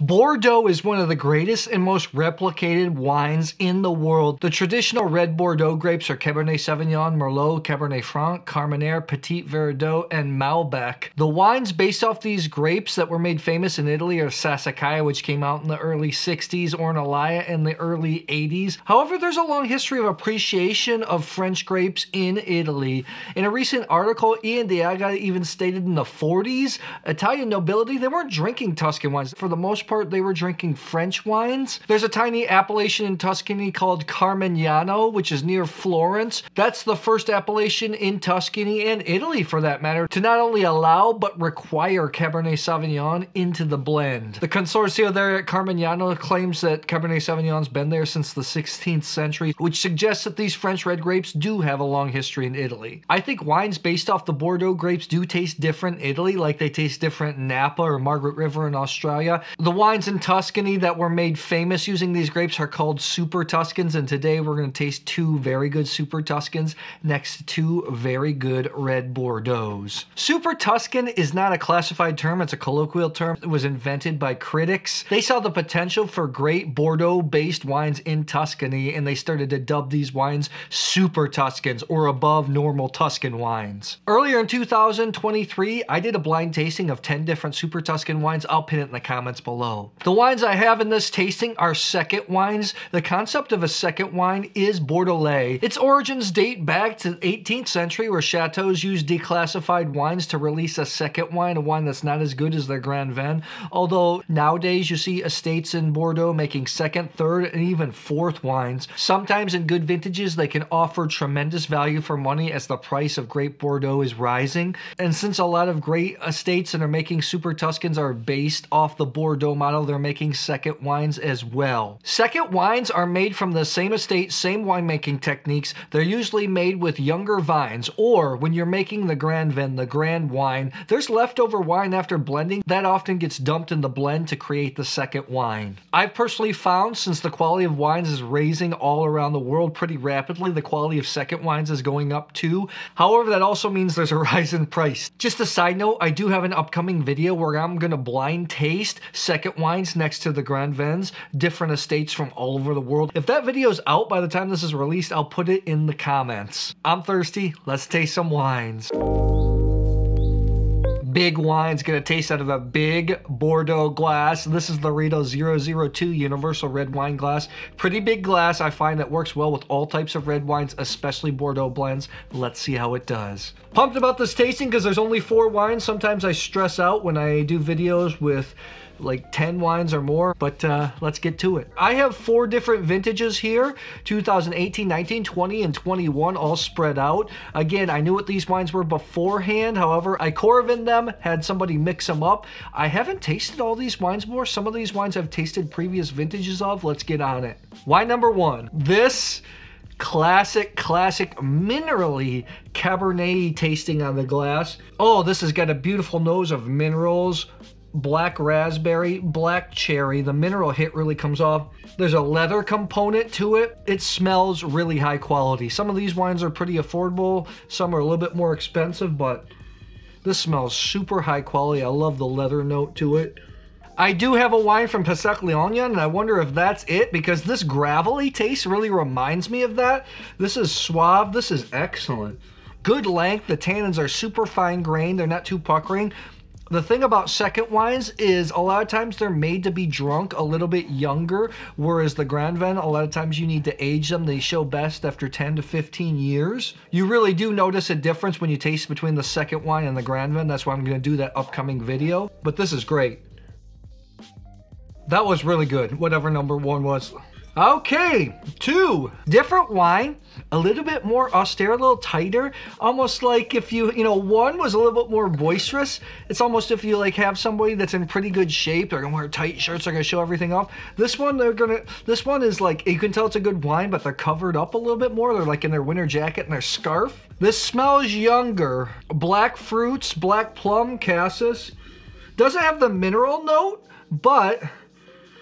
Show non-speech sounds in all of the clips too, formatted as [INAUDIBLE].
Bordeaux is one of the greatest and most replicated wines in the world. The traditional red Bordeaux grapes are Cabernet Sauvignon, Merlot, Cabernet Franc, Carmenere, Petit Verdot, and Malbec. The wines based off these grapes that were made famous in Italy are Sassicaia, which came out in the early 60s, Ornellaia in the early 80s. However, there's a long history of appreciation of French grapes in Italy. In a recent article, Ian D'Agata even stated in the 40s, Italian nobility, they weren't drinking Tuscan wines. For the most part, they were drinking French wines. There's a tiny appellation in Tuscany called Carmignano, which is near Florence. That's the first appellation in Tuscany and Italy, for that matter, to not only allow but require Cabernet Sauvignon into the blend. The consortio there at Carmignano claims that Cabernet Sauvignon's been there since the 16th century, which suggests that these French red grapes do have a long history in Italy. I think wines based off the Bordeaux grapes do taste different in Italy, like they taste different in Napa or Margaret River in Australia. The wines in Tuscany that were made famous using these grapes are called Super Tuscans, and today we're going to taste two very good Super Tuscans next to two very good red Bordeaux's. Super Tuscan is not a classified term, it's a colloquial term. It was invented by critics. They saw the potential for great Bordeaux-based wines in Tuscany, and they started to dub these wines Super Tuscans or above normal Tuscan wines. Earlier in 2023, I did a blind tasting of 10 different Super Tuscan wines. I'll pin it in the comments below. The wines I have in this tasting are second wines. The concept of a second wine is Bordelais. Its origins date back to the 18th century where chateaus used declassified wines to release a second wine, a wine that's not as good as their Grand Vin. Although nowadays you see estates in Bordeaux making second, third, and even fourth wines. Sometimes in good vintages they can offer tremendous value for money as the price of great Bordeaux is rising. And since a lot of great estates that are making Super Tuscans are based off the Bordeaux model, they're making second wines as well. Second wines are made from the same estate, same winemaking techniques. They're usually made with younger vines, or when you're making the Grand Vin, the Grand Wine, there's leftover wine after blending that often gets dumped in the blend to create the second wine. I've personally found since the quality of wines is raising all around the world pretty rapidly, the quality of second wines is going up too. However, that also means there's a [LAUGHS] rise in price. Just a side note, I do have an upcoming video where I'm gonna blind taste second wines next to the Grand Vins, different estates from all over the world. If that video's out by the time this is released, I'll put it in the comments. I'm thirsty, let's taste some wines big wine's gonna taste out of a big Bordeaux glass. This is the Riedel 002 Universal Red Wine Glass. Pretty big glass. I find that works well with all types of red wines, especially Bordeaux blends. Let's see how it does. Pumped about this tasting because there's only four wines. Sometimes I stress out when I do videos with like 10 wines or more, but uh, let's get to it. I have four different vintages here, 2018, 19, 20, and 21 all spread out. Again, I knew what these wines were beforehand. However, I Coravin them, had somebody mix them up. I haven't tasted all these wines more. Some of these wines I've tasted previous vintages of. Let's get on it. Wine number one. This classic, classic minerally Cabernet tasting on the glass. Oh, this has got a beautiful nose of minerals, black raspberry, black cherry. The mineral hit really comes off. There's a leather component to it. It smells really high quality. Some of these wines are pretty affordable. Some are a little bit more expensive, but this smells super high quality. I love the leather note to it. I do have a wine from Pessac Léognan, and I wonder if that's it, because this gravelly taste really reminds me of that. This is suave. This is excellent. Good length. The tannins are super fine grained. They're not too puckering. The thing about second wines is a lot of times they're made to be drunk a little bit younger, whereas the Grand Vin, a lot of times you need to age them. They show best after 10 to 15 years. You really do notice a difference when you taste between the second wine and the Grand Vin. That's why I'm going to do that upcoming video. But this is great. That was really good, whatever number one was. Okay, two, different wine, a little bit more austere, a little tighter, almost like if you, you know, one was a little bit more boisterous. It's almost if you like have somebody that's in pretty good shape, they're gonna wear tight shirts, they're gonna show everything off. This one, they're gonna, this one is like, you can tell it's a good wine, but they're covered up a little bit more. They're like in their winter jacket and their scarf. This smells younger. Black fruits, black plum, cassis. Doesn't have the mineral note, but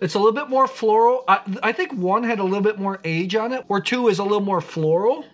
it's a little bit more floral. I, I think one had a little bit more age on it, or two is a little more floral.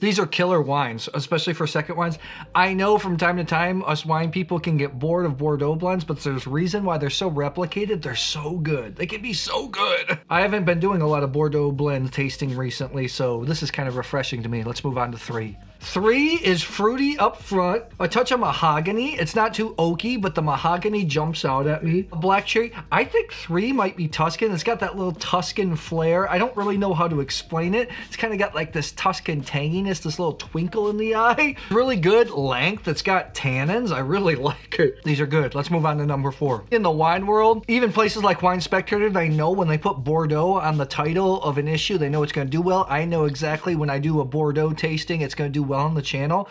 These are killer wines, especially for second wines. I know from time to time us wine people can get bored of Bordeaux blends, but there's reason why they're so replicated. They're so good. They can be so good. I haven't been doing a lot of Bordeaux blend tasting recently, so this is kind of refreshing to me. Let's move on to three. Three is fruity up front, a touch of mahogany. It's not too oaky, but the mahogany jumps out at me. A black cherry. I think three might be Tuscan. It's got that little Tuscan flair. I don't really know how to explain it. It's kind of got like this Tuscan tanginess, this little twinkle in the [LAUGHS] eye. Really good length. It's got tannins. I really [LAUGHS] like it. These are good. Let's move on to number four. In the wine world, even places like Wine Spectator, they know when they put Bordeaux on the title of an issue, they know it's going to do well. I know exactly when I do a Bordeaux tasting, it's going to do well well on the channel.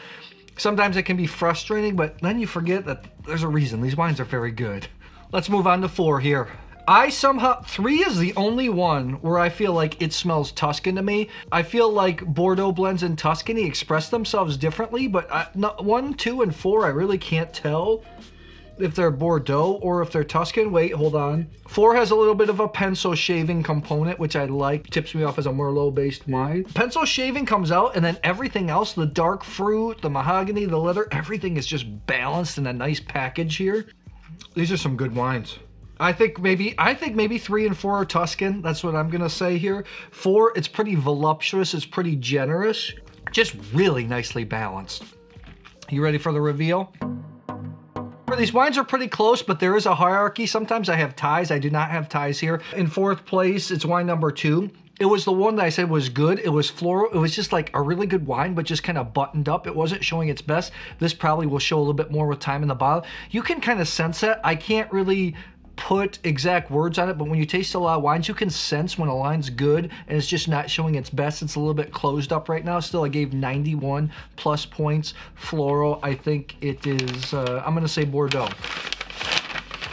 Sometimes it can be frustrating, but then you forget that there's a reason. These wines are very good. Let's move on to four here. I somehow, three is the only one where I feel like it smells Tuscan to me. I feel like Bordeaux blends in Tuscany express themselves differently, but I, one, two, and four, I really can't tell if they're Bordeaux or if they're Tuscan. Wait, hold on. Four has a little bit of a pencil shaving component, which I like. Tips me off as a Merlot-based wine. Pencil shaving comes out, and then everything else, the dark fruit, the mahogany, the leather, everything is just balanced in a nice package here. These are some good wines. I think maybe I think maybe three and four are Tuscan. That's what I'm gonna say here. Four, it's pretty voluptuous. It's pretty generous. Just really nicely balanced. You ready for the reveal? These wines are pretty close, but there is a hierarchy. Sometimes I have ties. I do not have ties here. In fourth place, it's wine number two. It was the one that I said was good. It was floral. It was just like a really good wine, but just kind of buttoned up. It wasn't showing its best. This probably will show a little bit more with time in the bottle. You can kind of sense that. I can't really put exact words on it, but when you taste a lot of wines, you can sense when a wine's good and it's just not showing its best. It's a little bit closed up right now. Still, I gave 91 plus points. Floral, I think it is, uh, I'm to say Bordeaux.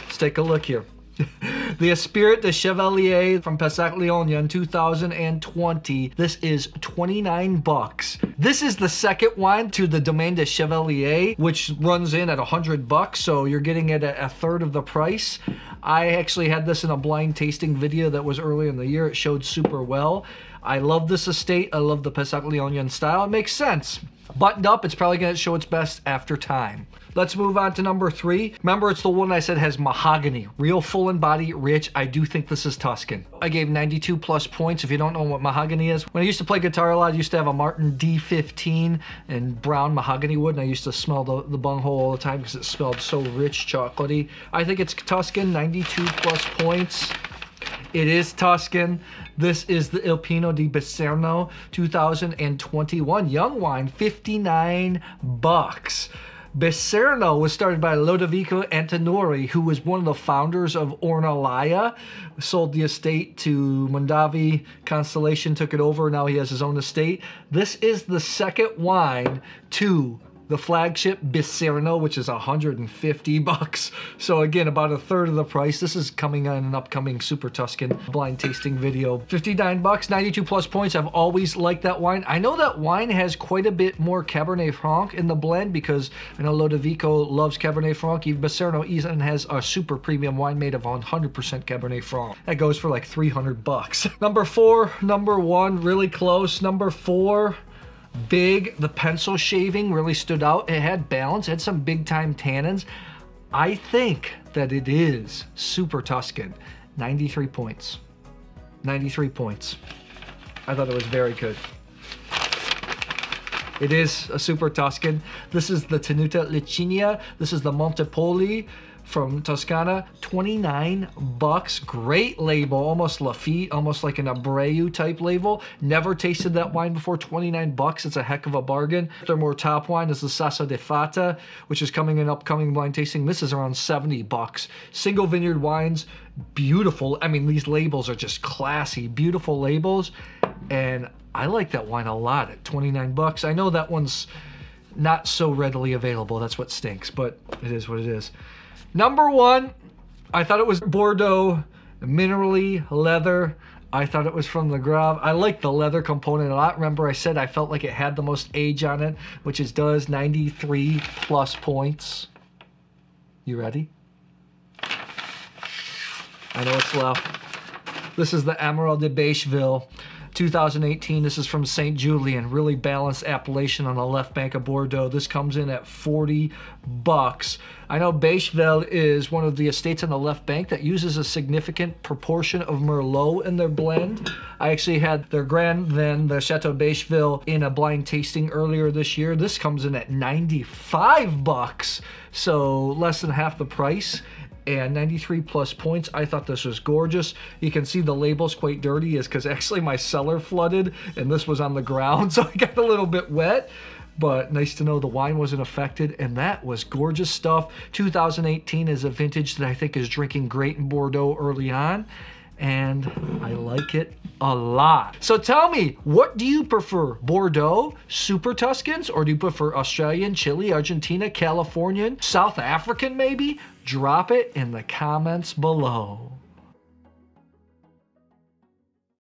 Let's take a look here. [LAUGHS] the Esprit de Chevalier from Pessac Léognan 2020. This is 29 bucks. This is the second wine to the Domaine de Chevalier, which runs in at 100 bucks, so you're getting it at a third of the price. I actually had this in a blind tasting video that was early in the year. It showed super well. I love this estate. I love the Pessac Léognan style. It makes sense. Buttoned up, it's probably going to show its best after time. Let's move on to number three. Remember, it's the one I said has mahogany. Real full in body, rich. I do think this is Tuscan. I gave 92 plus points. If you don't know what mahogany is, when I used to play guitar a lot, I used to have a Martin D15 and brown mahogany wood, and I used to smell the, the bunghole all the time because it smelled so rich, chocolatey. I think it's Tuscan, 92 plus points. It is Tuscan. This is the Il Pino di Biserno 2021 young wine, 59 bucks. Biserno was started by Lodovico Antinori, who was one of the founders of Ornellaia. Sold the estate to Mondavi Constellation, took it over. Now he has his own estate. This is the second wine to the flagship Biserno, which is 150 bucks. So again, about a third of the price. This is coming on an upcoming Super Tuscan blind tasting video. 59 bucks, 92 plus points. I've always liked that wine. I know that wine has quite a bit more Cabernet Franc in the blend because I know Lodovico loves Cabernet Franc. Even Biserno even has a super premium wine made of 100% Cabernet Franc. That goes for like 300 bucks. [LAUGHS] number four, number one, really close. Number four, big. The pencil shaving really stood out. It had balance, it had some big time tannins. I think that it is Super Tuscan. 93 points. 93 points. I thought it was very good. It is a Super Tuscan. This is the Tenuta Licinia. This is the Montepoli from Toscana, 29 bucks. Great label, almost Lafite, almost like an Abreu type label. Never tasted that wine before, 29 bucks. It's a heck of a bargain. Their more top wine is the Sassa de Fata, which is coming in upcoming blind tasting. This is around 70 bucks. Single vineyard wines, beautiful. I mean, these labels are just classy, beautiful labels. And I like that wine a lot at 29 bucks. I know that one's not so readily available. That's what stinks, but it is what it is. Number one, I thought it was Bordeaux, minerally leather. I thought it was from the Graves. I like the leather component a lot. Remember I said I felt like it had the most age on it, which it does, 93 plus points. You ready? I know it's low. This is the Amiral de Beychevelle 2018. This is from St. Julien, really balanced appellation on the left bank of Bordeaux. This comes in at 40 bucks. I know Beychevelle is one of the estates on the left bank that uses a significant proportion of Merlot in their blend. I actually had their Grand Vin, the Chateau Beychevelle, in a blind tasting earlier this year. This comes in at 95 bucks, so less than half the price and 93 plus points. I thought this was gorgeous. You can see the label's quite dirty is because actually my cellar flooded and this was on the ground, [LAUGHS] so I got a little bit wet. But nice to know the wine wasn't affected, and that was gorgeous stuff. 2018 is a vintage that I think is drinking great in Bordeaux early on and I like it a lot. So tell me, what do you prefer? Bordeaux, Super Tuscans, or do you prefer Australian, Chile, Argentina, Californian, South African maybe? Drop it in the comments below.